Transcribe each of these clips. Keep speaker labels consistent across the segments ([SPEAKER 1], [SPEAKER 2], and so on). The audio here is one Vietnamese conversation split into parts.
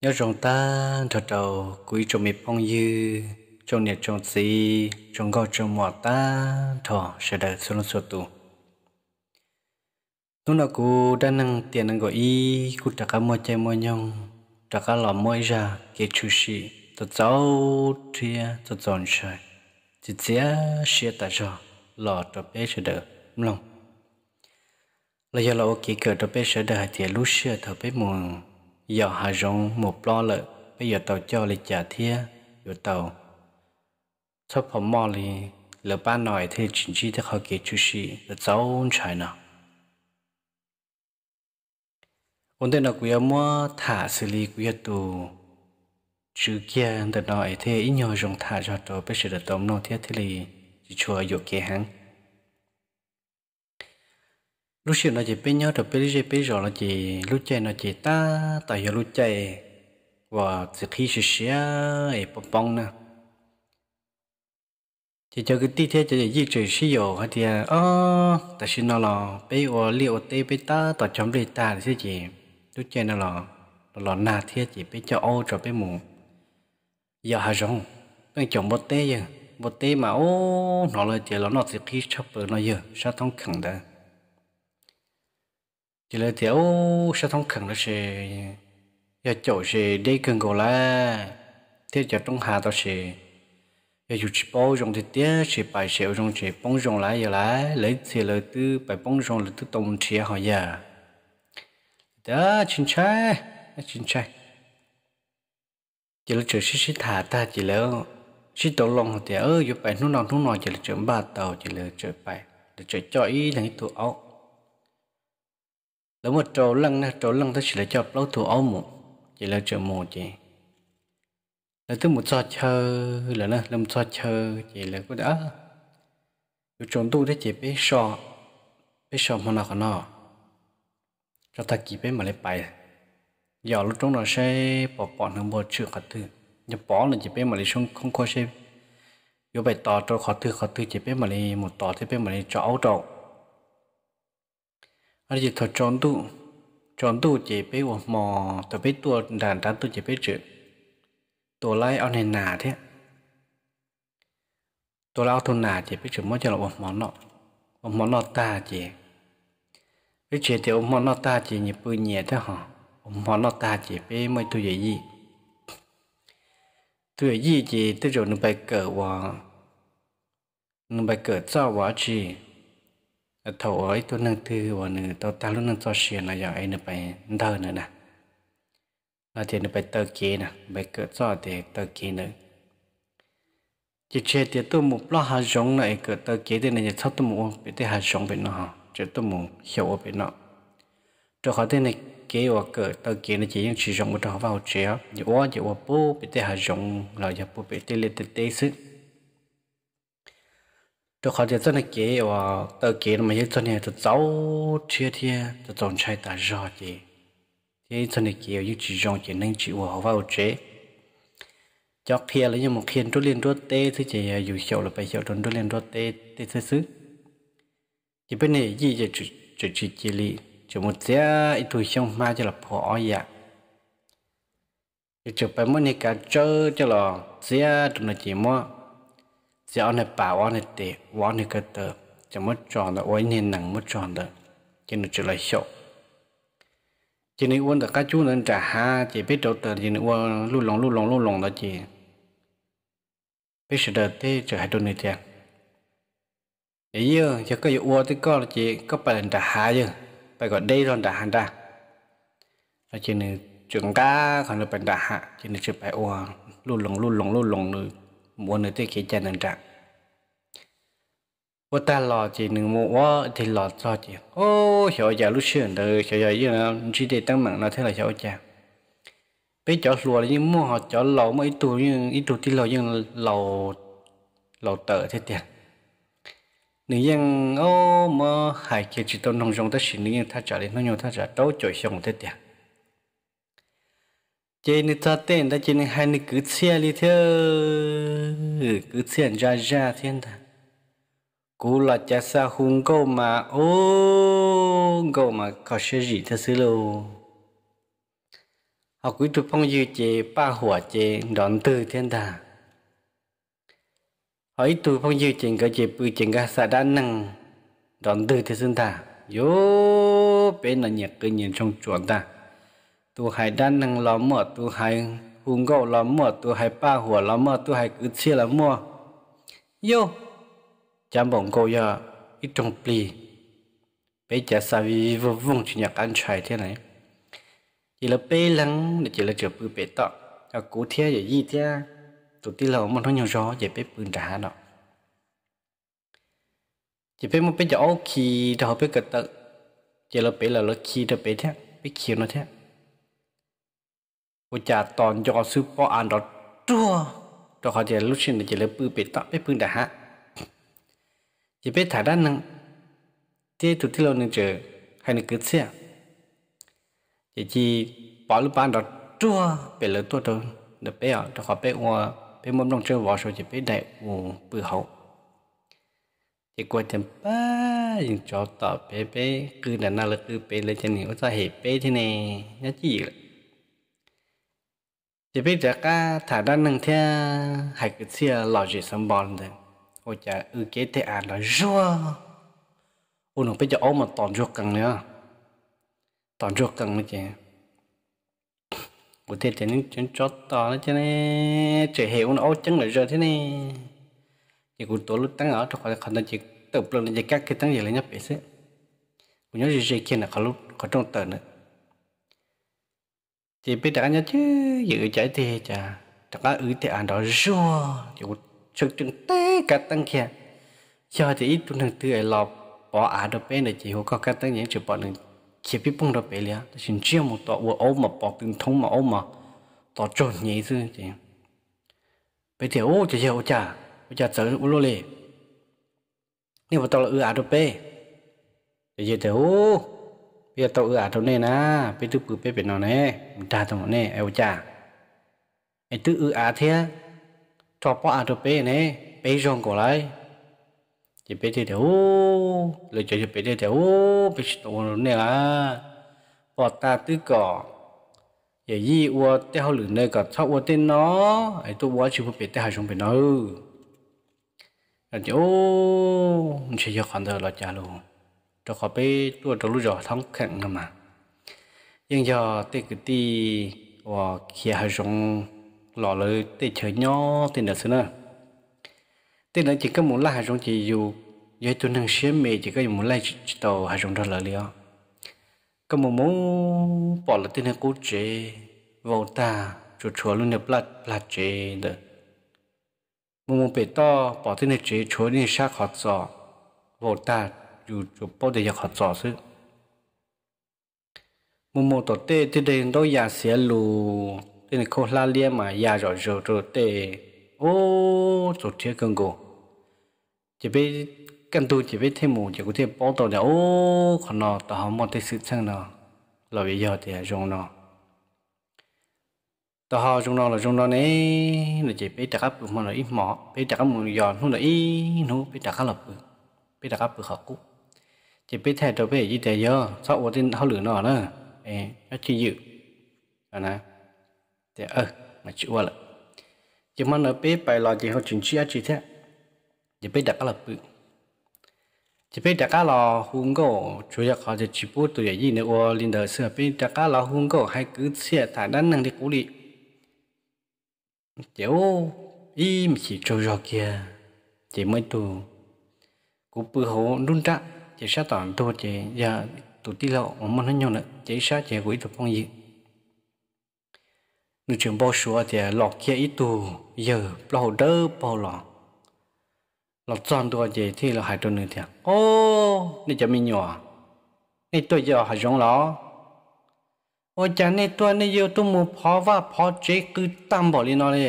[SPEAKER 1] nhớ trong ta thật đầu, quý trong mi phong dư. Trong nhiệt trong gì trong gọi trong mỏ ta. Thọ sẽ đợi xuống số tụ lúc nào cô đã năng tiền năng gọi y cô trả cả mua chơi mua nhông. Trả cả lò mua ra kế chú sĩ tớ cháu thia, tớ dọn sợi. Chỉ chia xe ta cho lò cho bé sẽ đợi lòng là giờ là ok cỡ cho bé sẽ đợi thì lúc sẽ thở bé mùa giờ hà rong một lo lợi. Bây giờ tàu cho lịch trả thia giờ tàu sắp phẩm mò li lỡ ba nòi thì chính trị thì họ kể chú sĩ là cháu trái nào ổn định là quý mua thả xử lý quý tù. Chữ kia để nói thì ít nhiều dùng thả cho tôi bây giờ được tóm nó thiết thì lì, chỉ chùa dụ kia hàng lúc xưa nó chỉ bên nhau được bên dưới bên rồi, nó chỉ lúc chơi nó chỉ ta tại giờ lúc chơi và từ khi sự xia ấy bông bông nè. Chỉ cho cái tí thế chỉ gì chơi sử dụng, hay thì ờ tại sao nó là bây giờ liệu tê bây ta tại trong đây ta thì gì lúc chơi nó là nó là na thế chỉ bây cho ô cho bây mù. Giờ hà rong bên chồng một tê giờ. Một tê mà, ô, nó là chỉ là nó từ khi chấp bờ nó giờ sao thông khẳng đấy chỉ là thiếu sao thông khẩn là sẽ giờ chỗ sẽ đi cần cầu là thế giờ trong hà đó sẽ giờ dù chỉ bao trong thì tiếc, sẽ bài sẽ trong sẽ bông trong lại giờ lại lấy thì là từ bài bông trong là từ tổng chia họ giờ đó chính xác chính xác chỉ là chờ xí xí thả ta, chỉ là xí tổ lòng thì ở giờ bài nó nào nó nào, chỉ là chờ ba tàu, chỉ là chờ bài, để chờ cho ý là cái tụ ốc đó mà trâu lăng nè trâu lăng ta chỉ là cho lâu thủ áo mù chỉ là chờ mù chỉ. Là thứ một so chờ là nè làm so chờ chỉ là có đã dù trộn tu thế chỉ biết so biết so mà nó còn nó. Cho ta kịp biết mà lấy bài. Giờ lúc trong nó sẽ bỏ bỏ nó bỏ chưa cả thứ. Nhập bỏ là chỉ biết mà lấy xuống không có xem dù bài tỏ cho khó thứ khó thứ chỉ biết mà lấy một tỏ thế biết mà lấy cho áo trâu ở đây thật chọn tu chọn tu chỉ biết một mò tôi biết tua đàn đàn tu chỉ biết chữ tua lại ở này nà thế. Tua lao thôn nà chỉ biết chữ mới cho là một món nọ. Một món nọ ta chỉ. Biết chuyện thì một món nọ ta chỉ nhịp bự nhẹ thế hả? Một món nọ ta chỉ biết mới tu gì gì tu gì chỉ tôi rồi nó bài cờ và nó bài cờ sao hoa chỉ thầu ấy, tôi nâng thư và nữ tao ta lúc nâng cho xuyên là giờ ấy nó phải thơ nữa nè. Là thì nó phải tờ kia nè, phải cỡ cho thì tờ kia nữa. Chỉ chơi thì tôi một lo hà giống này cỡ tờ kia thì này sao tôi một bị thế hà giống bị nó hả chứ tôi một hiểu bị nó. Cho khỏi thế này kế và cỡ tờ kia nó chỉ những chỉ giống một họ vào chế chỉ quá chỉ quá bố bị thế hà giống là giờ bố bị thế lên tê tê sức tôi khó thì rất là kế và tờ kế mà hết cho nên tôi cháu chia thia tôi chọn trai ta rõ thì thế cho nên kế như chỉ dòng chỉ nên chỉ vào vào chế cho kia là như một khiên tôi liên tôi tê thứ chỉ dù sầu là bây giờ tôi tôi liên tôi tê tê thứ thứ chỉ bên này gì giờ chỉ chỉ chỉ chỉ li chỉ một giá ít tuổi xong mà cho là phỏ vậy chỉ chụp bài mới này cả chơi cho là giá trong là chỉ mua chỉ anh này bảo anh này để anh này cái tờ chỉ mất tròn là anh này nặng mất tròn đó cho nên chỉ là hiệu chỉ nên uống được các chú nên trả ha chỉ biết đầu tờ chỉ nên uống lu lồng lu lồng lu lồng đó chỉ biết sự đời thế trở hai đôi này tiền ấy giờ chỉ có uống thì có là chỉ có phải trả ha chứ phải gọi đây rồi trả hàng ra là chỉ nên trường ca còn là phải trả ha chỉ nên chỉ phải uống lu lồng lu lồng lu lồng nữa muốn nữa thì cái chân nâng trạng ô, ta lò chỉ nâng mua quá, thì lò cho chị. Ô, hiểu giờ lúc xưa đời, hiểu dạ, giờ như là chỉ để tăng mạng nó thế là hiểu chả bây giờ lùa là những mua họ cho lầu ít tù nhưng ít tù thì lầu nhưng lầu lầu tờ thế tiền nếu như ô mà hai kia chỉ tôn nông dùng ta xin nếu như ta trả đến nó nhiều ta trả đâu chỗ xong thế tiền chế nên ta tên ta chế nên hai nên cứ xe đi theo ừ, cứ xe ra ra thiên ta. Cú là cha sa hung câu mà, ô, câu mà có sẽ gì thật xứ lô học quý tu phong dư chế ba hỏa chế đón từ thiên ta. Hỏi ít tu phong dư chế cái chế bự chế cái sa đa năng, đón từ thiên ta. Yo bên là nhạc cơ nhìn trong chuột ta tu hai đan năng lo mỏ tu hai hùng gạo lo mỏ tu hai ba hỏa lo mỏ tu hai cứ chia lo mò, yo chăm bổng cô ya ít trong pli. Bây giờ sao vì vô vung chuyện nhạc ăn chạy thế này. Chỉ là bê lăng để chỉ là chụp bự bê tọ. À cú thế để gì thế tụi tí là một thằng nhỏ gió để bê bự trả đó. Chỉ biết một bê giờ ok đó biết cái tợ. Chỉ là bê là nó khi đó bê thế biết khi nó thế ว่าจตอนยอซื้อปออ่านดอตัวตัวเขาจะลุชินจะเลือปื้อป็ดตะไปพึ่งแต่ฮะจะไปถ่ายด้านนึงเจ้จุที่เราหนึ่งเจอให้นึ่งเกิดเสียจะจีปอลูกปานดอตัวเป็นเลยตัวเดินเดี๋ยไปอะตัวเขาไปว่าไปมุมน้องเจอวอสูจะไปได้อูปื้อเขาจะกลัวจะป้าย่งจอดต่อเป๊ะคือหน้าน่าเลยคือเป็นเลยจะหนีว่าจะเหตุเป๊ะที่ไหนยัดจี้ chỉ biết ra cả thả đan năng theo hai cái xe lò gì sắm bòn rồi ôi chà ư kế thế à là rùa. Ôi nó bây giờ ôm mà toàn rùa cần nữa. Toàn rùa cần nữa chứ một thế thì những chuyện chót to nó chứ này. Chỉ hiểu nó chân lại rồi thế này. Chỉ cũng tổ lúc tăng ở trong khoảng khả năng chỉ tập lên chỉ các cái tăng gì là nhấp bị xí. Cũng nhớ gì gì kia là khó lúc khó trong tờ nữa chỉ biết đã nhớ chứ dự chạy thì chả. Tất cả ứ thì ăn đó rùa chỉ cũng trực chừng té cả tăng kia. Cho thì ít tuần từ ấy lọp bỏ à đâu bên này chỉ có cả tăng những chữ bỏ đừng chỉ biết bung đâu bé liền xin chia một tọ vừa ôm mà bỏ từng thông mà ôm mà. Tọ trộn nhỉ chứ, chị. Bây giờ ô, chị ô chả. Ô cha sợ ô lô lì. Nếu mà tao là ứ à đâu bé. Thì giờ thì, ô. เปียตเอืออาตเน่นะไปตื้อปือไปเป็นนอนแน่ตาตรงเน่เอวจ่าไอตื้ออืออาเทียชอบปออาตัวเป้เน่ไปจงก่อนเลยจะไปเดี๋ยวเลยจะจะไปเดี๋ยวไปตรงเน่ละปอดตาตื้ก่ออย่ายี่วัวเต้าหรือเนยกับเท่าวัวเต้นเนาะไอตัววัวชิวเป็ดเต้าชงเป็นเนาะเดี๋ยวมัใช่ยอดคอนเดอร์เราจ้าลูก cho họ biết tua cho lúc rồi thắng khẳng mà nhưng giờ tê cái tì và kia hai trong lọ lời tê chơi nhỏ tê nữa xưa nữa tê nữa chỉ có muốn là hai trong chỉ dù giờ tôi năng xế mẹ chỉ có muốn lại tàu hai trong đó là liền có một muốn bỏ là tê là cố chế vào ta chuột chuột luôn nhập lát lát chế được một muốn bể to bỏ tên là chế chuột nên sát họ giỏ vô ta dù dù bao giờ học giỏ chứ một một tổ tê tê đây đó nhà xé lù tên là khô la lia mà nhà rồi rồi rồi tê ô rồi chết cơn gỗ chỉ biết căn tu chỉ biết thêm mù chỉ có thể bảo tồn là ô còn nó tao không một cái sự sang nào, là bây giờ thì dùng nó tao họ dùng nó là dùng nó này là chỉ biết đặt áp mà là ít mỏ biết đặt áp một giòn nó là ít nó biết đặt áp là bự biết đặt áp bự học cũ chỉ biết thay cho biết gì thế giờ sau một tin họ lửa nó nữa ê nó chỉ dự à nè thì ơ mà chịu qua là chỉ mà nó biết bài lo chỉ họ chuyển chia chỉ thế chỉ biết đặt áp là bự chỉ biết đặt cá lò hung gỗ chủ yếu họ chỉ chỉ bút tuổi gì nữa linh đời xưa biết đặt cá lò hung gỗ hay cứ xe thải đan năng đi cũ đi kiểu im chỉ trôi rò kia chỉ mới tu cú bự hồ đun trạ chỉ sát toàn tu chỉ giờ tu tí lộ mà nó nhau nữa chỉ sát chỉ quỷ tu phong gì nếu chuyện bao số thì lọt kia ít tu, giờ bao đỡ bao lọ. Lọt tròn tu chỉ thì là hai đồ nữa thì ô này cho mình nhỏ này tôi giờ hai giống lọ. Ô, chả này tôi này giờ tôi mua phó và phó chế cứ tam bỏ đi nó đi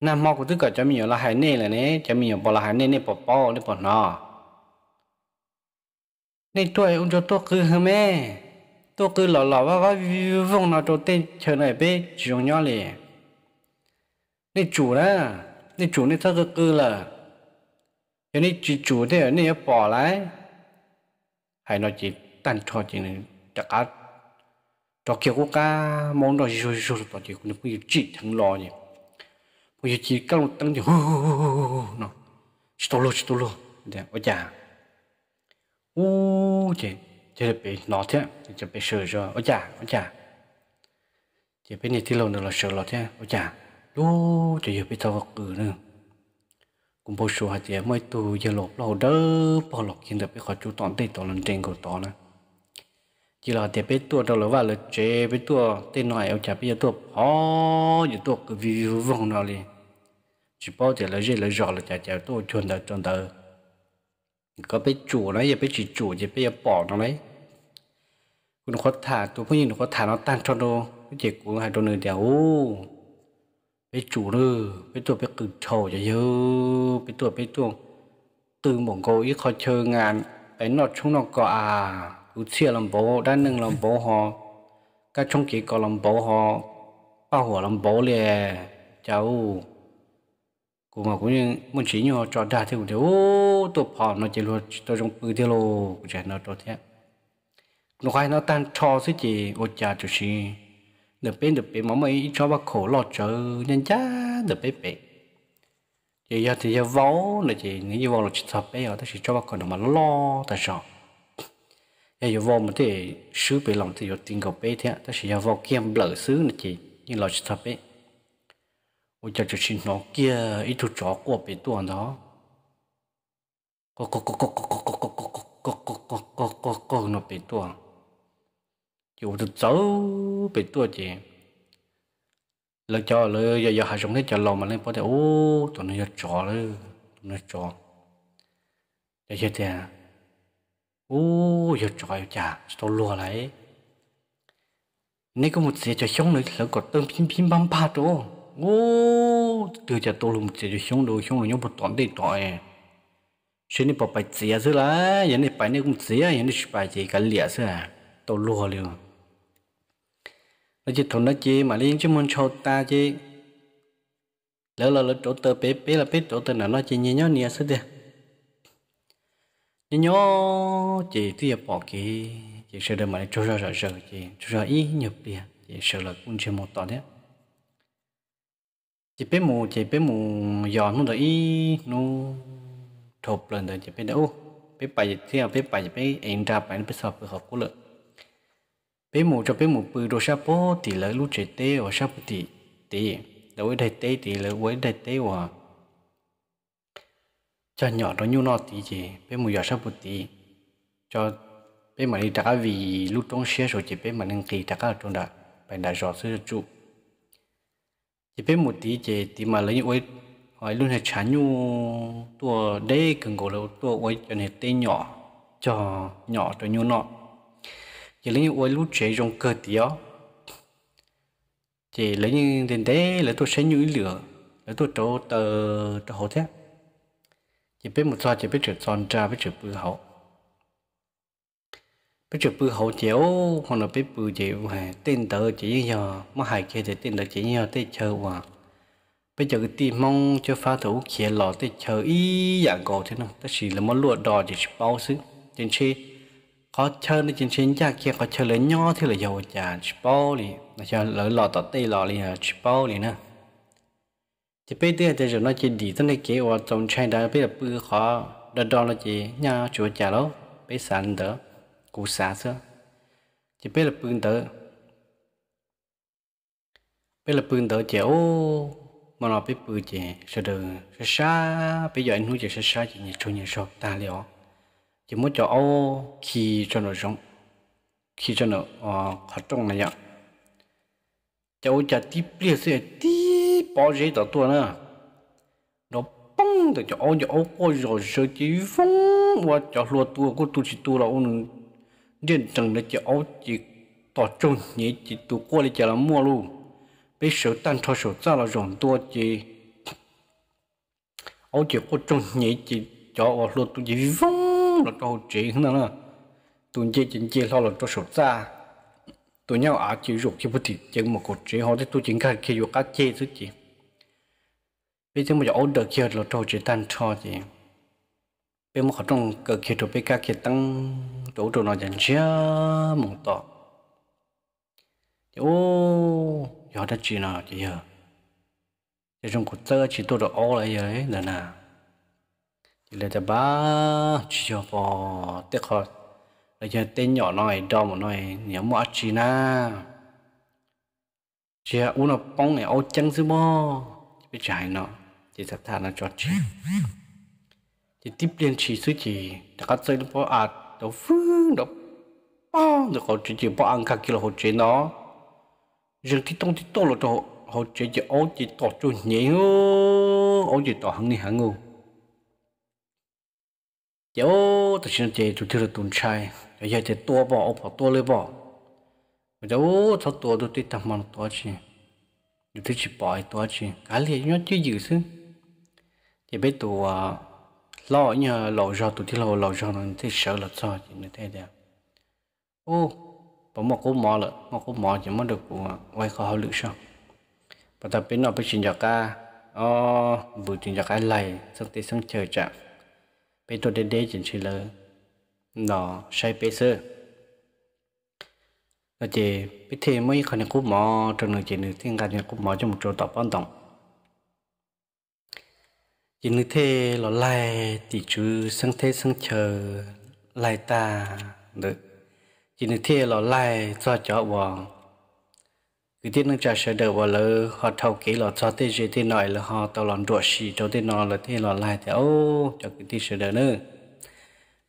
[SPEAKER 1] nam mô của tôi cả cho mình nhỏ là hai nè là nè cho mình nhỏ bỏ là hai nè nè bỏ bỏ nè bỏ nó ในตัวอุ้งจะตัวคือเฮแม่ตัวคือหล่อหล่อว่าว่าวงเราจะเต้นเฉยหน่อยไปจงย้อนเลยในจูนะในจูนี่เธอก็คือละเดี๋ยวนี้จีจูเดี๋ยวนี้ปอไรให้เราจีตั้งทอจีนี่จะกัดจะเกี่ยวกับการมองเราอยู่อยู่ตัวจีคุณผู้จีทั้งรอเนี่ยผู้จีก็ตั้งอยู่ฮู้ฮู้ฮู้เนาะชิโตโลชิโตโลเดี๋ยวอาจารย์ u chị chị là bị nó thế chị bị sửa rồi ôi chà, ôi chà, chị bên này thì lâu nữa là sợ lo thế ôi chà u chị giờ bị tao cử nữa cũng bao số hạt tiền mới tu giờ lột lâu đỡ bỏ lột kiến được bị khỏi chú tọn tay tỏ lần trên của tỏ nữa chỉ là để biết tua đâu là vào là chế biết tua tên nói ông chả biết tua ó giờ tua vui vui vung nào liền chỉ bao giờ là gì là rõ là chả chả tua chuẩn đời chuẩn đời ก็ไปจู่นะอย่าไปจีจู่อย่าไปอย่าปอกนะเลยคุณคดถาตัวผู้หญิงคดถาเราตั้งชนโดไม่เจ็บกูหายตัวหนึ่งเดียวไปจู่เลยไปตัวไปกึ่งโชว์จะเยอะไปตัวไปตัวตึงบ่งโกอีขอเชิงงานไปนอดช่องนอกก็อากูเชี่ยลำโบด้านหนึ่งลำโบหอก็ช่องเกี่ก็ลำโบหอป้าหัวลำโบเลยเจ้า cô mà cũng như muốn chỉ nhau cho đa thì cũng thế. Ô, tôi bỏ nó chỉ luôn tôi trong bự thế lô cũng chả nó cho thế. Nó khai nó tan cho chứ chỉ, ô cha chủ sĩ được bên được bên mà mấy cho bác khổ lo chờ nhân cha được bên bên giờ giờ thì giờ vó, là chỉ những như vó là chỉ thập bây giờ thì cho bác còn mà lo tại sao giờ giờ vó mà thế sứ bị lòng thì giờ tin cầu bé thế, ta chỉ giờ vó kiêm lỡ sứ là chỉ như lo chỉ thập bé ôi cho cho xin nó kia ít chút chó của bé tuần đó có có có có có có có có có có có có có có có nó bé tuần dù được cháu bé tuần chị lỡ cho lỡ giờ giờ hai chúng hết cho lòng mà lên có thể ô tụi nó giờ chó lỡ tụi nó chó giờ giờ thế ô giờ trời chả tôi lùa lại nếu có một xe cho xong nữa là có tôm phim phim băm pa chỗ ô từ giờ tôi là một cho xuống đồ xong rồi nhóc một toàn đi tỏi xin đi bỏ bài xe chứ là giờ này bài này cũng xe giờ này bài gì cả lìa chứ à tôi lùa liền nó chỉ thằng nó chỉ mà liên chứ muốn cho ta chứ lỡ lỡ lỡ chỗ tờ bé bé là bé chỗ tờ nào nó chỉ nhớ nhớ nhớ chứ đi nhớ chỉ thì bỏ cái chỉ sợ mà cho ra rồi rồi chỉ cho ý nhập bia chỉ sợ là cũng chưa một tỏ đấy chỉ biết mù chỉ biết mù giòn nó rồi. Ý, nó thộp lần rồi chỉ biết đâu biết bài thì biết bài biết anh ra bài, nó biết sập học của lượng biết mù cho biết mù bự đồ sáp bố thì lấy lúc chị tê ở sáp thì tê đối với đại tê thì lấy với đại tê hòa cho nhỏ nó nhu nó tí gì biết mù giờ sắp thì cho biết mà đi trả vì lúc trong xe rồi chỉ biết mà nên kỳ trả ở trong đó phải đã rõ sự trụ chỉ biết một tí chỉ tí mà lấy những hỏi luôn là trả nhu tua đây cần cổ lâu tua ôi cho nên tên nhỏ, cho nhỏ, cho nhu nọ. Chỉ lấy những ôi lúc chế trong cơ tí ó. Chỉ lấy những đến đấy lấy tôi sẽ nhu lửa, lấy tôi trâu tờ tờ hồ thế. Chỉ biết một sao chỉ biết chữ son tra biết chữ bự hậu bây giờ bự hậu chéo hoặc là bây bự chéo hè tên tờ chỉ nhờ, mà hai kia thì tên tờ chỉ nhờ tên chờ hòa bây giờ cái tim mong cho phá thủ kia lọ tên chờ ý dạng cổ thế nào? Tất chỉ là món lụa đỏ chỉ bao xứ. Trên chi có chơi nó trên trên cha kia có chơi lớn nhỏ thì là giàu chả chỉ bao đi là cho lỡ lọ tỏ tê lọ đi chỉ bao đi nè chỉ bây giờ thì rồi nó chỉ đi tới này kia, hoặc trong chạy đã bây giờ bự khó đó đó là chỉ nhà chùa trả lâu bây sản đỡ cú xa xưa chỉ biết là bự tớ. Biết là bự đỡ chéo mà nó biết bự chè sẽ được sẽ xa bây giờ anh nuôi chè sẽ xa chỉ nhẹ cho nhẹ sọ ta liệu chỉ muốn cho, ô, khi cho nó giống khi cho nó ờ, khó trông này ạ. Cháu chả tiếp liền sẽ tí bỏ giấy tờ tua nữa. Nó bông từ cho, ô cho, ô có rồi sợ chỉ phong và cho lùa tua có tôi chỉ tua là ông điện trần là cho ông chỉ tỏ trông nhỉ chỉ tu qua đi cho là mua luôn bây giờ tan cho số ra là rộng tua chỉ ông chỉ có trông nhỉ chỉ cho lúa tôi chỉ phong là câu chỉ nữa nè tôi chỉ chỉ chỉ lo là cho số ra tôi nhau à chỉ dục chỉ bút thì chẳng một cột chỉ họ thì tôi chỉ cần khi dục cá chê thứ chỉ bây giờ mình ổn được kia là trâu chỉ tan cho gì bây giờ trong cơ kia trụ bây các kia tăng trụ trụ nó dành chia mong to đã chỉ nào chỉ giờ. Thì trong cuộc chơi chỉ tôi được ô lại giờ ấy, là nào chỉ là cho ba chỉ cho bỏ tiếc họ là cho tên nhỏ nói đau một nói nhớ mọi chỉ na. Chỉ u nó bóng này, ô chân chứ mò. Bị chạy nó, chỉ thật thà nó cho chỉ thì tiếp liên chỉ suy chỉ ta có chơi nó bỏ à đâu phương đâu bao được họ chỉ chỉ bao ăn các kilo họ chế nó. Riêng thì tông thì to là cho họ chế chỉ ô chỉ to cho nhẹ ô ô chỉ to hằng này hằng ngô. Chỉ ô ta xin chế tụi là tuần trai bây giờ thì tua bỏ ô bỏ to lên bỏ bây ô sao to tôi tí tầm mà to chứ chủ thứ chỉ bỏ to chứ cái này nó chưa dữ chứ thì bây tụi lo nhờ, lo cho, tụi thứ lo lo cho nó thì sợ là sao chỉ nó thế đấy ô bỏ một cú mò lợ một cú mò chỉ mới được của quay khó lựa sao? Và tập bên nó bị chuyển giặc ca. Ờ vừa chuyển giặc cái lầy, xong thì xong chờ chạm. Bên tôi đến đây chuyển chỉ lơ nó sai bê sơ. Là chỉ biết thêm mấy con này cú mò, trong này chỉ nữ thiên cả những cú mò trong một chỗ tập an tổng chỉ như thế là lại tỷ chú sang thế sang chờ lại ta được chỉ như thế là lại cho cho vào cứ thế nó trả sẽ được vào lỡ họ thâu kỹ là cho thế gì thế nói là họ tao làm đuổi xì cho thế nó là thế là lại thì ô, cho cái thế sợ được nữa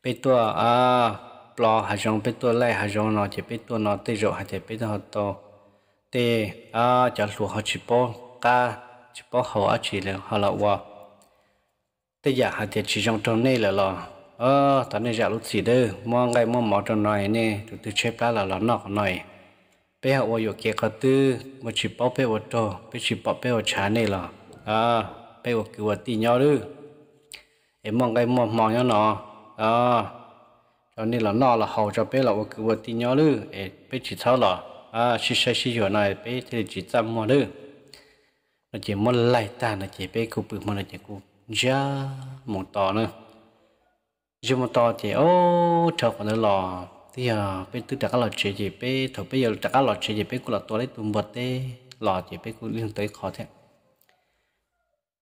[SPEAKER 1] bây tua à lo hà giống bây tua lại hà giống nó chỉ bây tua nó tê rồi hà chỉ bây tua to tê à cho lúa họ chỉ bỏ ca chỉ bỏ họ chỉ là họ là wow thế giờ tiền chỉ trong trong này là lo ờ tao này giả lúc gì đó mong cái mong mỏ trong này nè. Tụi tôi chép lá là lo nọ này bây giờ vô kia có tư. Một chỉ bảo bây giờ trò. Bây chỉ bảo bây giờ chả này là à bây giờ kêu tí nhau đi, em mong cái mong mong nhau nọ. À cho nên là nọ là hậu cho bây giờ vô tí tì nhau đi, em bây chỉ thao là à chỉ sai chỉ chỗ này bây thì chỉ chăm mua đi, nó chỉ muốn lại ta nó chỉ bây cũng bự mà nó chỉ cũng ra một tò nữa. Giờ một tò thì, ô chờ còn lò. Thì à bên tư đặc lò chế gì bên thầu bây giờ đặc lò chế gì bên cũng là tôi lấy tụm vật tê lò chế bên cũng liên tới khó thế.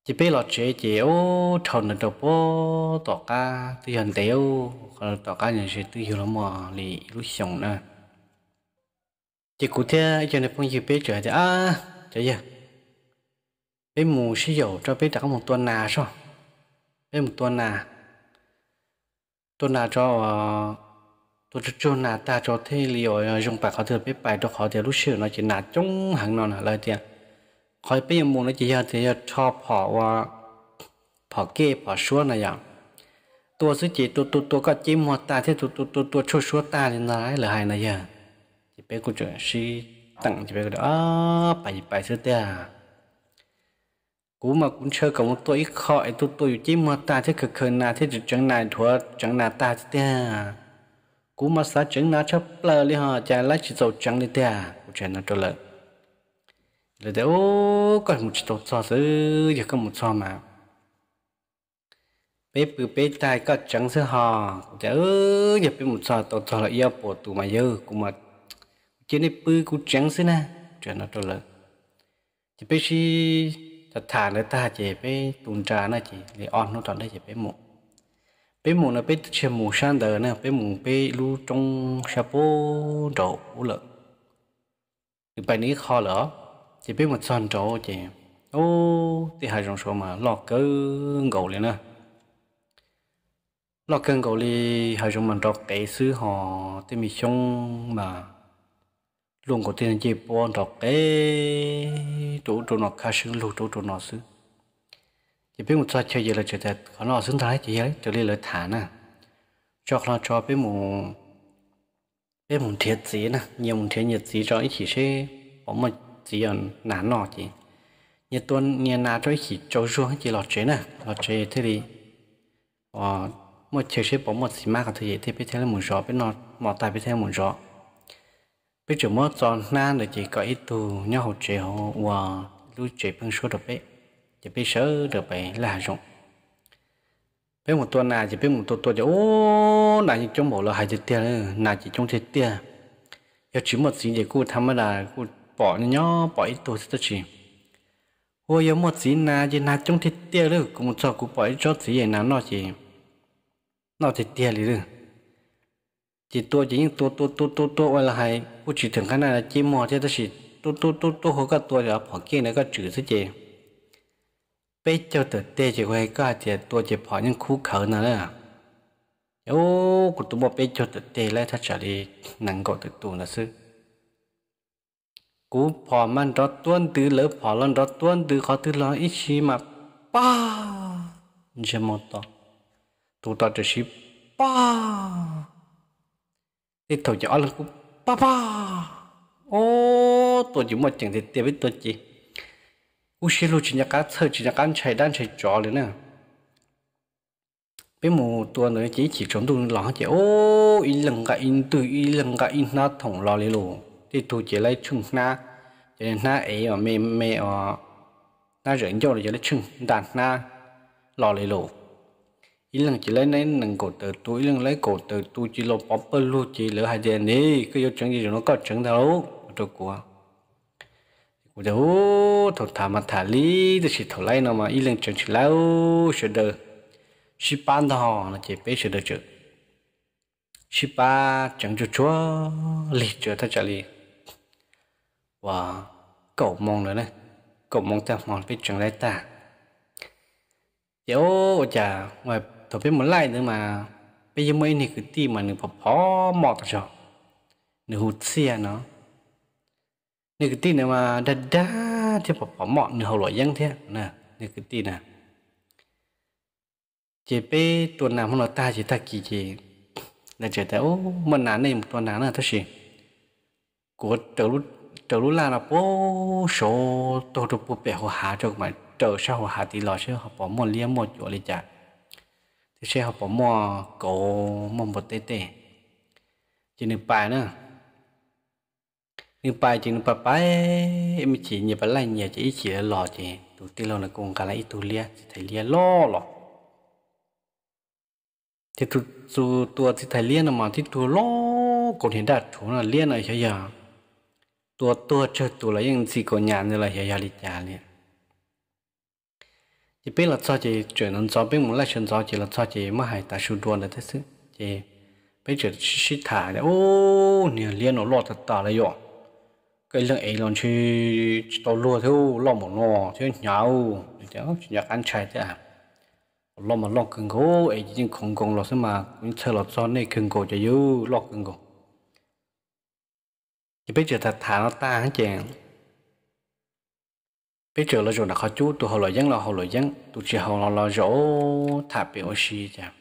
[SPEAKER 1] Chỉ bên lò chế gì ô chờ nó đâu bố tỏ ca. Thì hiện téo còn tỏ ca nhà sẽ tư hiểu lắm mà, lì lúc sống nè. Chỉ cụ thể cho nên phong gì bên trời thì à trời ơi bên mù sử dụng cho bên đặc một tuần nào sao? Bên một tuần nào tôi nào cho tôi cho cho nào ta cho thế liệu dùng bạc họ thừa, biết bài cho họ thì lúc xưa nó chỉ là trong hàng non là lại tiền. Khỏi bây giờ muốn nó chỉ là thì cho họ và họ kê họ số này vậy tôi sẽ chỉ tôi tôi tôi có chỉ một ta, thế tôi tôi tôi tôi cho số ta thì nói là hay này giờ chỉ biết cô chuyện si tặng, chỉ biết đó, bài bài sữa tiền cú mà cũng chơi cả một tuổi khỏi tu tôi chỉ mà ta thế cực khờ na thế chẳng này thua, chẳng là ta thế ta cú mà sa chẳng na chấp lơ li ha cha lấy chỉ dầu chẳng đi ta cú chuyện nó cho lợ rồi đấy ô còn một chút cho sư giờ có một cho mà. Bé bự bé tai có chẳng sư hò. Chả ô giờ bé một cho tàu cho là yêu bộ tụ mà dơ cú mà chỉ này bự cú chẳng sư nè chuyện nó cho lợ chỉ bé chỉ ta thả nữa ta chỉ bé tuần trà nó chỉ để on nó chọn đây chỉ bé mù bé mù nó bé chơi mù sang đời nè bé mù bé lu trong sa bố đổ lợ thì khó lỡ chỉ bé một son chỗ chỉ ô thì hai dòng số mà lọ cơ gầu liền nè lọ cơ gầu li hai dòng mình đọc cái xứ họ thì mình xong mà luôn có tiền chế bọn đọc cái chỗ chỗ nó khá sướng luôn chỗ chỗ nó sướng chỉ biết một sao chơi gì là chơi thật khó nó sướng thái, chỉ ấy, trở lên là thả nè. Cho nó, cho biết một biết một thiệt gì nè, nhiều một thiệt nhiệt gì cho ý chỉ sẽ bỏ một gì ở nản nọ chỉ. Nhiệt tuần nhiệt nà cho ý chỉ trâu xuống chỉ lọt chế nè, lọt chế thế thì ờ một chơi sẽ bỏ một gì mà có thể thì biết thế là một gió biết nó mò tài biết thế một gió bây giờ mỗi cho na là chỉ có ít tu nhau hỗ trợ họ và lưu chế bằng số được bé chỉ biết sớ được bé là dụng bé một tuần nào chỉ biết một tuần tuần chỉ ô là trong bộ là hai chục tiền là chỉ trong thế tiền giờ chỉ một gì để cô tham là cô bỏ nhỏ, bỏ ít tuổi sẽ chỉ. Ôi giờ một gì na chỉ na trong thịt tiền rồi cũng cho cô bỏ ít cho gì nào nó chỉ, nó thịt tiêu rồi. Chỉ tôi chỉ những tôi tôi tôi tôi tôi là hay 不只ถึงขนาด chỉ mò thế đó chỉ tôi tôi tôi tôi họ cái tôi là bỏ kia này cái chữ thế gì bây giờ từ tê chỉ quay cái thì tôi chỉ bỏ những khu khẩu nữa là ô của tôi bỏ bây giờ từ tê lại thật trả đi năng gọi từ tụ là sư cú bỏ man đó tuân từ lỡ bỏ lần đó tuân từ khó từ lo ít xí mà ba chỉ một đó tụ đó chỉ xí ba thì thầu nhỏ là cũng ba ba. Ô tôi chỉ một chẳng thì tiếp với tôi chỉ u xe lô chỉ nhà cá thơ chỉ nhà cá chạy đan chạy chó lên nè bên mù tôi nữa, chỉ chỉ trốn tôi lắng chỉ ô in lần cả in từ in lần cả in nó thủng lo lên luôn thì tôi chỉ lấy chung na cho nên na ấy mà mềm mềm na rửa nhau rồi cho lấy chung đàn na lo lên luôn in lần chỉ lấy nấy lần cổ từ tu in lần lấy cổ từ tu chỉ lột popper luôn lu chỉ lỡ hai giờ này cứ vô chẳng gì rồi nó có chẳng đâu. Tôi của của đâu thằng thả mà thả lý thì chỉ thằng lấy nó mà in lần chẳng chỉ lâu sẽ được ship ban đó là chỉ biết sẽ được chứ ship ba chẳng cho chúa, lì chưa ta trả lì và cậu mong nữa này, cậu mong ta mong biết chẳng lấy ta. ต่เป็นมืนไล่เนื้อมาเป็นยังไม่นี่คือตีมันหนึ่งพอพอหมอกจอหนึ่งหุดเสียเนาะหนึ่งคือตีเนื้อมาดัดดาเทียบพอพอหมอกหนึ่งหัวหลยังเทียนะหนึ่งคือตีนะเจเป้ตัวหนามของเราตาเจตากีเจแล้วเจแต่โอ้มันหนาในตัวหนาน่ะทั้งสิกูเจอรู้เจอรู้ลาเราโป้โชตัวตัวปุ๊บเป๋หัวหาจกมาเจอเช่าหัวหาตีหล่อเชื่อเขาปอมหมดเลี้ยงหมดอยู่เลยจ้ะ thì sẽ học bỏ một cổ một bột tê tê. Chỉ nên bài nữa nửa bài chỉ nên bài bài, em chỉ nhiều bài lại nhiều chỉ chỉ là lò chỉ tụi tiên lâu là cùng cả lại tụi lia thầy lia lo lo thì tu tu tua thì thầy liên mà thì tu lo còn hiện đại chúng là lia này chả giờ. Tua tua chơi tu là những gì còn nhà như là giờ giờ đi trả liền chỉ biết là cho chị chuyển hướng gió biết muốn lại chuyển gió chỉ là cho chị mà hay ta sưu đuôn là thế chứ. Chị bây giờ chỉ thả đấy ô nhiều liên nó lọt thật tả là rồi cái lượng ấy lần chứ tao lúa theo lo một nó chứ nhau thì đó chỉ ăn chạy thế à. Lo mà lo cứng cố ấy chỉ không còn lo xem mà. Cũng chờ lo cho này cứng cố cho yêu lo cứng cố chỉ biết giờ thật thả nó ta hả chàng bây giờ là rồi là khó chú tụ họ lo dân là họ lo dân tụ chỉ họ lo lo rỗ, thả ô xí chả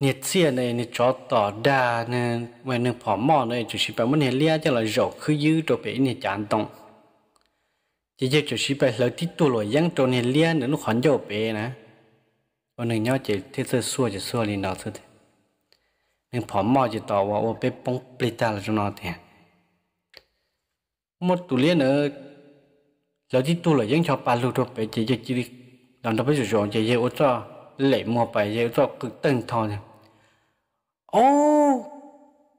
[SPEAKER 1] nhiệt xe này nhiệt chó tỏ đa nên ngoài nước phỏ mò này chủ sĩ bảo muốn hiểu lia cho là rỗ cứ dư cho bị nhiệt chán tông. Chỉ giờ chủ sĩ phải lấy tí tu lo dân cho nên lia nữa nó khoản dầu bể nè. Còn nên nhau chỉ thế sơ xua chỉ xua liền đó thôi nên phỏ mò chỉ tỏ vào ô bê bông bê ta là cho nó thế à? một tụ liên nữa giờ tí tu là những cho ba lô thôi, bây chỉ giờ chỉ làm đâu bây giờ chỉ giờ ô cho lệ mua bài giờ cho cứ cực thò nè. Ô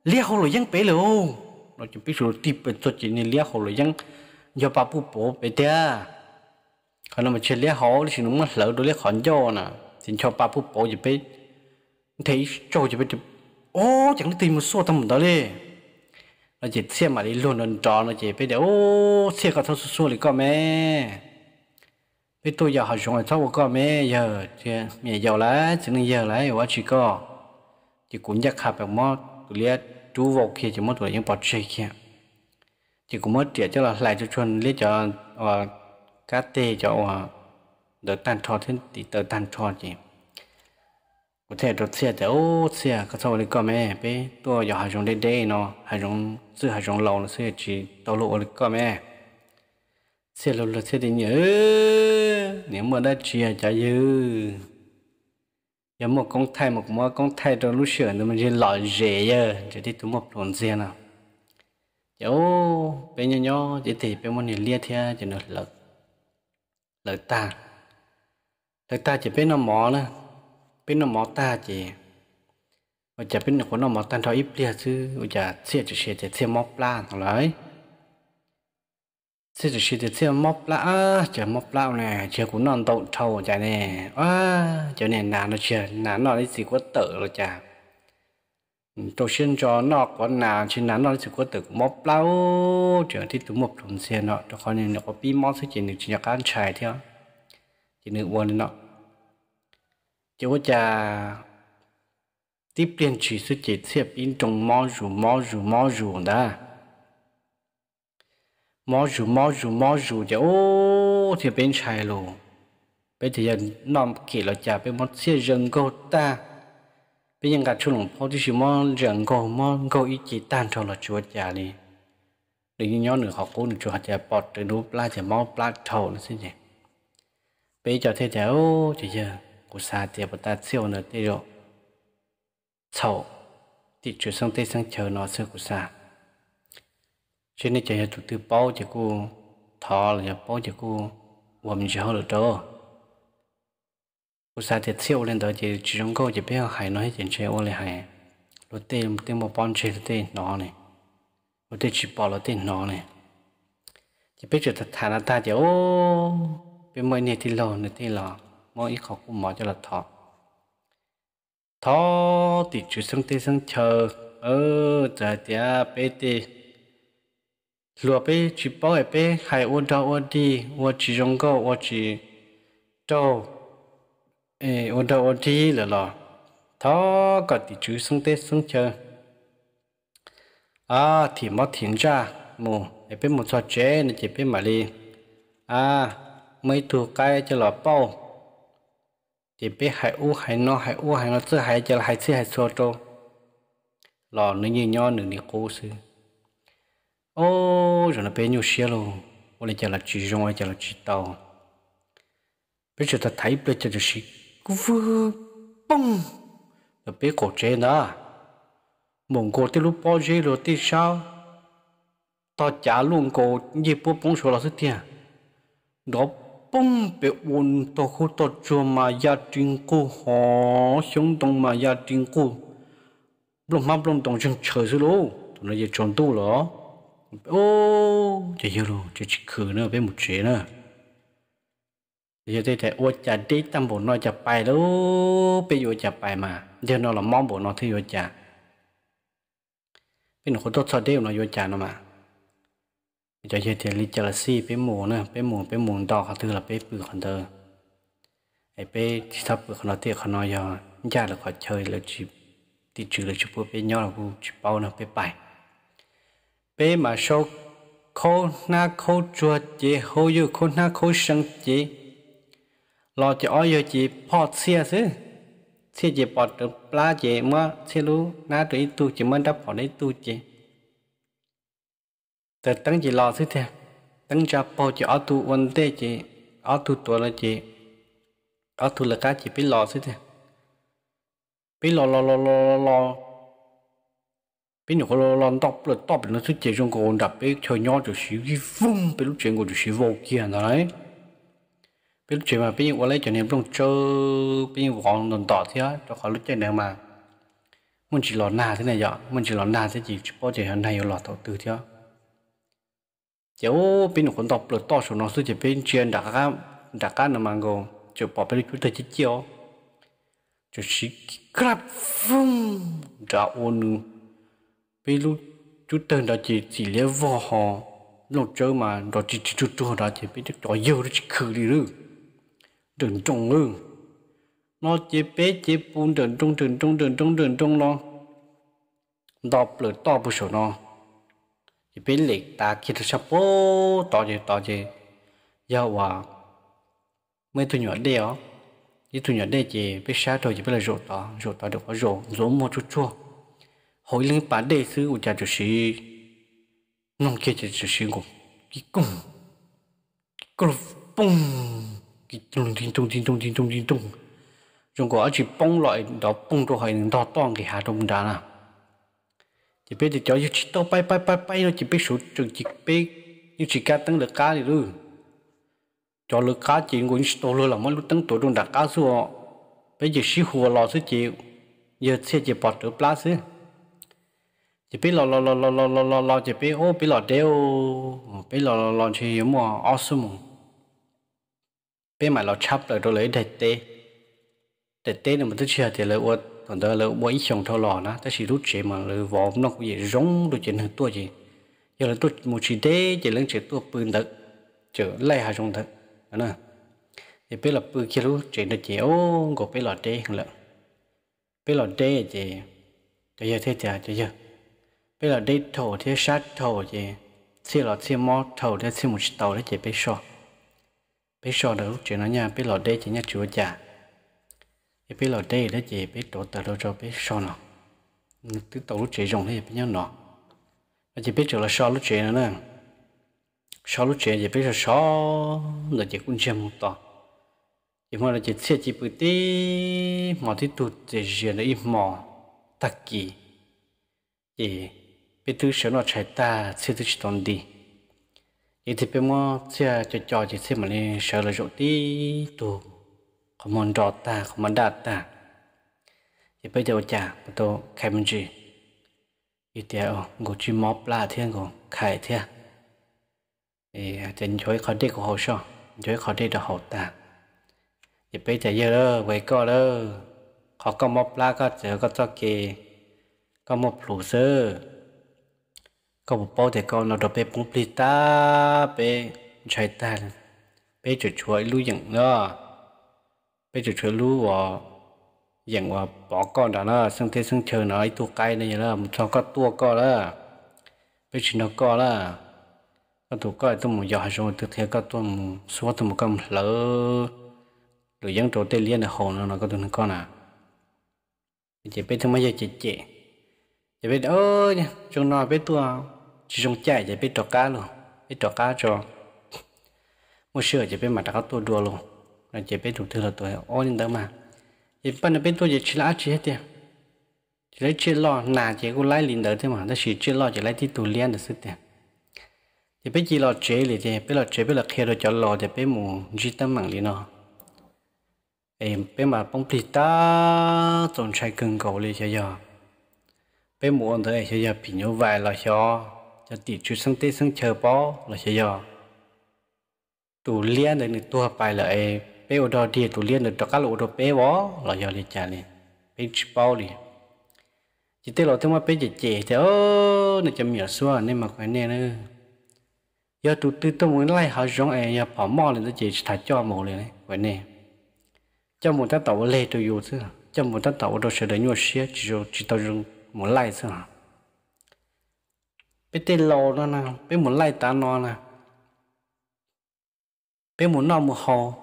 [SPEAKER 1] lia hồ lội dân bể luôn nó chỉ biết rồi tiếp bên cho chỉ nên lia hồ lội dân cho bà bố bố bé khi còn mà chơi lia hồ thì nó mất lỡ đôi lia khẩn cho nè. Thì cho bà bố bố chỉ biết thấy cho chỉ biết ô chẳng tìm một số thằng đó đi nó chỉ xem mà đi luôn luôn trò nó chỉ bây giờ ô xem cả thằng số số thì có mẹ. Bây tôi giờ học xong rồi có mẹ giờ thì mẹ giàu lá chỉ nên giờ lá quá chỉ có. Chỉ cũng giác học bằng mót tụi liệt chú vào kia chỉ mót tụi những bọt chơi kia. Chỉ cũng mất tiền cho là lại cho chuẩn lấy cho ờ, cá tê cho ờ, đỡ tàn thọ thêm tí đỡ tàn thọ gì có thể đột xe thì ô xe có sao đi có mẹ bé tôi giờ hai trong đê đây nó hai trong giữa hai trong lâu nó sẽ chỉ tàu lộ đi có mẹ xe lâu là xe thì nhớ nếu mà đã chia cho dư giờ một con thay một mua con thay cho lúc sửa nó mình chỉ lọ rẻ giờ chỉ đi tụi một lon xe nào cháu bên nhau nhau chỉ thì bên môn này lia theo chỉ nó lợt lợt ta lợt ta chỉ bên nó mỏ nữa เป็นนมอตาเจว่าจะเป็นคนนมอตันทออิบเลียซื้อว่าจะเสียจะเสียจะเสียมอปลาอะไรเสียจะเสียจะเสียมอปลาจะมอปลาเนี่ยเชื่อคุณนอนโตเท่าจะเนี่ยว้าจะเนี่ยนานเราเชื่อนานนอนได้สิกว่าเต๋อเราจะตัวเช่นจอนอกก่อนนานเช่นนั้นนอนสิกว่าเต๋อมอปลาเจอที่ตัวมหมกถุนเสียเนาะตัวคนเนี่ยเราก็ปีมอสเสียหนึ่งจะการชายเท่าจะนึ่งวันเนาะ chỉ có chả tiếp liên chỉ sự chỉ xếp in trong mò rủ mò rủ mò rủ đó mò rủ mò rủ mò rủ ô thì bên trái luôn bây giờ nằm kỹ là chả bên mất xe rừng cô ta. Bây giờ cả chung phố thì chỉ mò rừng cô mò cô ý chỉ tan cho là chúa chả đi. Đừng nhớ nữa học cố nữa, chúa chả bọt từ nút la chả mò la thầu nó xin gì bây giờ thế thế ô thì giờ của ta siêu rồi thì nó sơ của xa cho nên chạy tụi từ bao cho cô thọ là bao cho cô và mình sẽ học được đó cô thì siêu lên đó thì chỉ trong câu chỉ biết hay nói chuyện chơi ô lại hay rồi tên tên một bọn chơi tên nó này tên chỉ bỏ là tên nó này chỉ biết chuyện thật thà là ta chỉ ô bên mỗi này thì lò nữa thì lò mỗi ít khó cũng mò cho là thọ. Thọ thì chú sinh tê sinh chờ, ơ giờ tía bê tê. Lùa bê chú bao bê hay ô đau ô đi ô chú rong go ô chú đâu ê ô đau ô đi là lò. Thọ có thì chú sinh tê sinh chờ. À thì mất thiên cha mù, để bên một trò chế nên chỉ bên mà đi. À mấy thuộc cái cho lọ bao chỉ biết hãy u hãy nó hãy u hãy nó chứ hãy cho hãy chứ hãy xua trâu lò nó như nho nữa đi cố sư ô rồi nó bé nhiều xe luôn ô lại cho là chỉ rong ai cho là chỉ tàu bây giờ ta thấy bây giờ là cú vừa bông nó bé cổ chế đó mong cổ tới lúc bao giờ rồi tới sao ta trả luôn cổ như bố bông số là thứ tiền đó bông bị ôn to khu to chùa mà gia đình cô họ sống đông mà gia đình cô lúc mà lúc đông chân chờ rồi luôn tụi nó giờ chọn tu rồi ô chỉ giờ rồi chỉ chỉ khử nữa bên một chế nữa giờ đây thì ô chả đi tâm bộ nó chả bài đâu bây giờ chả bài mà giờ nó là mong bộ nó thì giờ chả bên nó có tốt sao đều nó giờ chả nó mà cho chơi thì lý cho là si bé mù nè bé mù bé mù đỏ khát thứ là bé bự khẩn thơ ai bé sắp bự khẩn nó tiệt còn nói giờ nhà là khỏi chơi là chỉ thì trừ là chụp bé nhỏ là bu chụp bao nè bé bài bé mà sau khô na khô chua chị hô yêu khô na khô sân chị lo cho ở giờ chị phọt xe chứ xe chị bọt được lá chị mà xe lú na tụi tu chị mới đắp bỏ đấy tu แต่ตั้งจีรอสิเถอะตั้งจะพอจะเอาตัววันเตจีเอาตัวตัวละจีเอาตัวละกาจีไปรอสิเถอะไปรอรอรอรอรอไปหนูก็รอรอตอบเลยตอบเลยสิเจจงกูดับไปเชยย้อนจะสิวิฟุ่มไปลูกเจงกูจะสิวอกเกียนอะไรไปลูกเจมาไปยังวันไรจะเนี่ยต้องเจอไปยังวางนนต่อเถอะจะขอลูกเจเนี่ยมามัน chỉ lọt nà thế này vậy, mình chỉ lọt nà thế chỉ bao giờ hắn này lọt đầu tư theo เจ้าเป็นคนตอบเปลือกต่อสนองซึ่งจะเป็นเชียนดักกันดักกันนมังก็จะปอบไปจุณตาจิ๋วจะสิครับฟุ้งดาวนไปรู้จุดเดินดาจีสีเลี้ยววหอลงเจอมาดาจีจุดตัวดาจีเป็นตัวเยอะที่คือดีรึเดินตรงรึนอเจ็บเป๊ะเจ็บปูนเดินตรงเดินตรงเดินตรงเดินตรงเนาะดอบเปลือกต่อผู้ชนะ 一边累打起着小波，打着打着，要哇，没多远的哦，一多远的就被杀到就被来肉打，肉打的话肉肉摸住住，后零八的时候家就是弄起就就是我，一拱，咕嘣，一咚叮咚叮咚叮咚叮咚，如果而且嘣来到嘣到还能到当给下咚哒啦。Chỉ biết thì cho như chỉ tao bay bay bay bay nó chỉ biết số trường chỉ biết. Nhưng chỉ cá tăng được cá thì luôn cho lực cá chỉ cũng tổ luôn là mỗi lúc tăng tổ trong đặt cá số bây giờ xí hùa lò số chịu giờ xe chỉ bọt được lá xứ. Chỉ biết lò lò lò lò lò lò lò lò, chỉ biết ô, biết lò đeo, biết lò lò chỉ yếu mà awesome biết mà lò chắp lại rồi lấy để tê để tê là một thứ chuyện thì lấy uất còn đó là bố ít chồng thâu lò nó ta chỉ rút chế mà là vỏ nó cũng vậy giống đôi chuyện hơn tua gì. Giờ là tôi một chỉ đế, chỉ lên chỉ tua bươn đợt trở lại hai trong thật đó nè thì bây là bươn kia lúc chỉ là chỉ, ô, có bây là đế không lận bây là đế gì cho giờ thế chả à, cho giờ. Bây là đế thổ thế, sát thổ gì xe là xe mò thổ thế xe một tàu đấy chỉ bây sọ bây sọ được chuyện nó nha bây là đế chỉ nha, chúa chả thì biết giờ đây đó chị biết đổ tờ đâu cho biết sao nào. Từ tàu lúc chị dùng thì biết nhau nọ. Và chị biết được là sao lúc chị nữa nè. Sao lúc chị chị biết là sao là chị cũng chưa một tờ. Chị mà là chị sẽ chị bự tí, mà thì tụt chị giờ là ít mò tắc kỳ. Chị biết thứ sợ nó chạy ta sẽ thứ chỉ đi. Vậy thì biết mà xe cho cho chị xem mà lên sợ là rộ tí tụt không muốn trọ ta, không muốn đạt ta. Thì bây giờ chả một đầu khai gì thì theo ngủ chỉ móp là thiên của khai thiên. Thì chân chối khó đi của hồ sơ chối khó đi được hồ ta. Thì bây giờ giờ vậy có đó họ có móp là có chờ có cho kì, có một lũ sơ. Có một bao thì con nó được bé bông pli ta chạy ta bé chuột chuối lưu dựng đó bây giờ chơi lú và dạng và bỏ con đó là sang thế sang chờ nó ấy tua cây này là một số có tua co đó bây giờ nó co là có tua co tôi muốn giờ rồi từ theo có tôi muốn số tôi một cầm lỡ rồi dân trộn tê liên là hồ nó nó có tôi con à chỉ biết thứ mấy giờ chị chị chỉ biết ơi chúng nó biết tua chỉ chúng chạy chỉ biết trò cá luôn biết trò cá cho một sữa chỉ biết mà đã có tua đua luôn là chỉ biết chủ thứ là tuổi ô nên đó mà. Thì bên bên tôi chỉ là chỉ hết tiền. Chỉ lấy chỉ lo, nà chỉ có lấy liền đỡ thế mà. Nó chỉ chỉ lo chỉ lấy thì tụ liên được sức tiền. Thì biết chỉ lo chế liền thì biết lo chế, biết lo khi rồi cho lo thì biết mù chỉ tâm mạng liền nó. Em biết mà bông pì ta tổn chạy cưng cầu liền cho giờ biết mù anh thấy cho giờ bị nhớ vài là cho cho tỷ chú sang tết sang chờ bó là cho giờ tụ liên được tua bài em bé ở đó thì tụi liên được các lỗ đó bé bó là giờ đi trả liền bé bao liền chỉ tới là thứ mà bé chỉ chè thì ơ nó chậm nhỏ xua nên mà phải nè nữa giờ tụi tư tôi muốn lại họ giống ai, giờ bỏ mò lên nó chỉ thả cho một liền này phải nè cho một ta tàu lê tôi yêu chứ cho một ta tàu đó sẽ đến nhiều xe chỉ cho chỉ tao dùng một lại chứ hả bé tên lò đó nè bé muốn lại ta nó nè bé muốn nó một hồ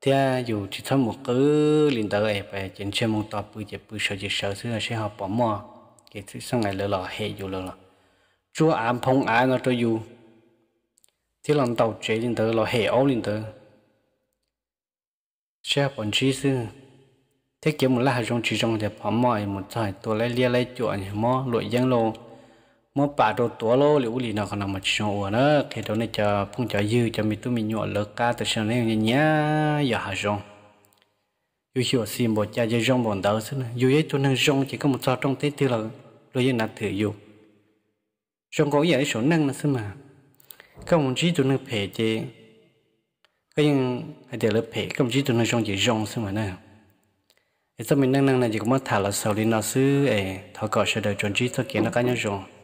[SPEAKER 1] thế à, dù chỉ thấm một cứ liền tới ấy về trên trên một tập bự chụp bự sợ chỉ sợ là sẽ học bỏ mò. Cái thứ sang ngày lỡ lỡ hệ dù lỡ lỡ. Chúa ám phong á nó cho dù. Thế lần tàu chế liền tới lỡ hệ ấu liền tới sẽ bọn chí sư. Thế kiểu một là trong chỉ trong thì bỏ mò một thời tôi lấy lia lấy chuột mò lội giang lô mua bà đồ tua lô liệu lì nào còn nằm mà chọn ở đó. Thì đó này cho, phong cho dư cho mình tụi mình nhọ lỡ cá từ sáng nay nhá giờ hà rong. Yêu hiểu xin bộ cha chơi rong bọn đầu xí yêu ấy tụi nó rong chỉ có một trò trong tết thì là rồi yên nạt thử yêu rong có vậy số năng là xí mà. Các ông chỉ tụi nó phê chứ cái những hay để lớp phê các ông chỉ tụi nó rong chỉ rong xí mà nè. Thì sao mình năng năng này chỉ có mất thả là sau đi nó xứ ấy thọ cọ sẽ đợi chuẩn chỉ thọ kiến nó cá nhau rong.